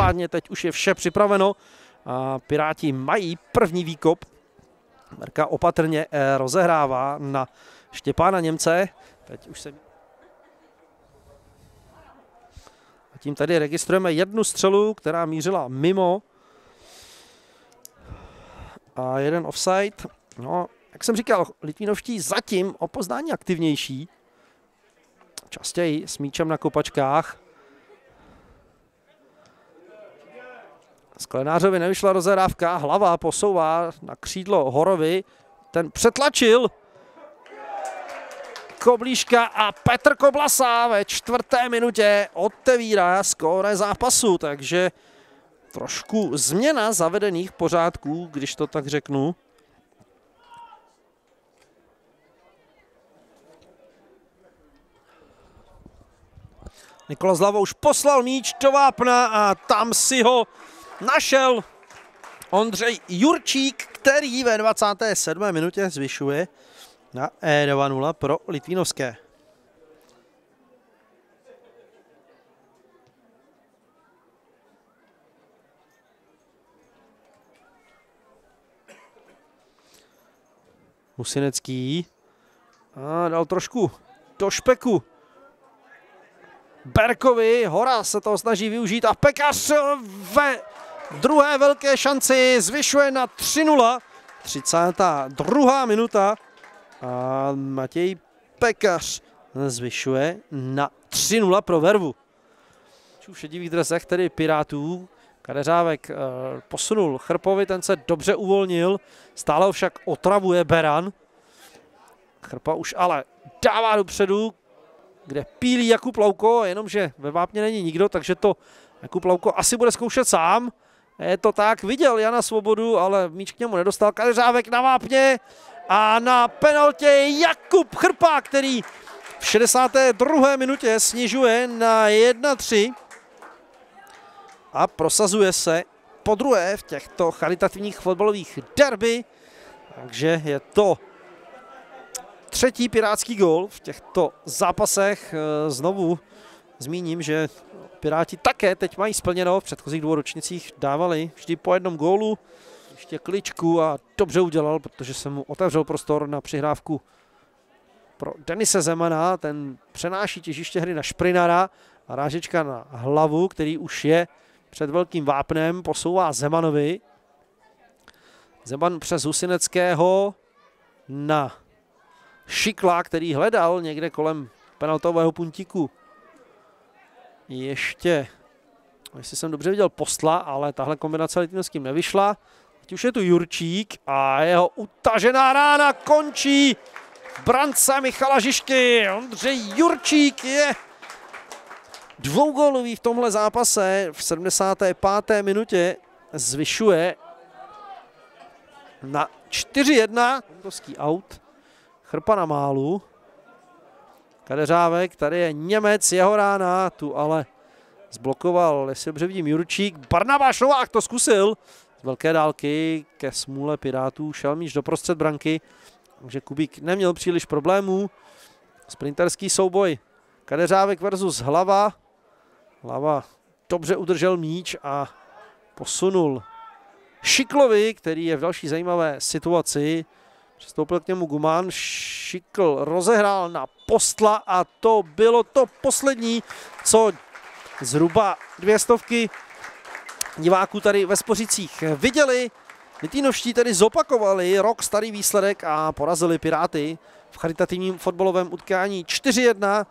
Každopádně teď už je vše připraveno. A Piráti mají první výkop. Merka opatrně eh, rozehrává na Štěpána Němce. Teď už se... A tím tady registrujeme jednu střelu, která mířila mimo. A jeden offside. No, jak jsem říkal, Litvínovští zatím o poznání aktivnější. Častěji s míčem na kopačkách. Sklenářovi nevyšla rozehrávka, hlava posouvá na křídlo Horovi. Ten přetlačil Koblíška a Petr Koblasa ve čtvrté minutě otevírá skóre zápasu, takže trošku změna zavedených pořádků, když to tak řeknu. Nikola Zlava už poslal míč do vápna a tam si ho našel Ondřej Jurčík, který ve 27. minutě zvyšuje na E2-0 pro Litvínovské. Husinecký a dal trošku do špeku Berkovi. Hora se toho snaží využít a Pekař ve druhé velké šanci zvyšuje na 3-0. 32. minuta a Matěj Pekař zvyšuje na 3-0 pro Vervu. V šedivých dresech tedy Pirátů. Kadeřávek eh, posunul Chrpovi, ten se dobře uvolnil, stále však otravuje Beran. Chrpa už ale dává dopředu, kde pílí Jakub Lauko, jenomže ve vápně není nikdo, takže to Jakub Lauko asi bude zkoušet sám. Je to tak, viděl Jana Svobodu, ale míč k němu nedostal. Kadeřávek na vápně a na penaltě Jakub Chrpa, který v 62. minutě snižuje na 1-3 a prosazuje se po druhé v těchto charitativních fotbalových derby. Takže je to třetí pirátský gol v těchto zápasech. Znovu zmíním, že Piráti také teď mají splněno. V předchozích dvou ročnicích dávali vždy po jednom gólu. Ještě kličku a dobře udělal, protože se mu otevřel prostor na přihrávku pro Denise Zemana. Ten přenáší těžiště hry na Šprinara a rážečka na hlavu, který už je před velkým vápnem, posouvá Zemanovi. Zeman přes Husineckého na Šikla, který hledal někde kolem penaltového puntíku. Ještě, jestli jsem dobře viděl, postla, ale tahle kombinace Litvinovským nevyšla. Teď už je tu Jurčík a jeho utažená rána končí brance Michala Žižky. Ondřej Jurčík je dvougólový v tomhle zápase v 75. minutě zvyšuje na 4-1. Aut. Chrpa na málu. Kadeřávek, tady je Němec, jeho rána, tu ale zblokoval, jestli dobře vidím, Jurčík. Barnabáš Novák to zkusil z velké dálky ke smůle Pirátů. Šel míč do prostřed branky, takže Kubík neměl příliš problémů. Sprinterský souboj. Kadeřávek versus Hlava. Hlava dobře udržel míč a posunul Šiklovi, který je v další zajímavé situaci. Přistoupil k němu Guman, Šikl rozehrál na postla a to bylo to poslední, co zhruba dvě stovky diváků tady ve Spořicích viděli. Litýnovští tedy zopakovali rok starý výsledek a porazili Piráty v charitativním fotbalovém utkání 4-1.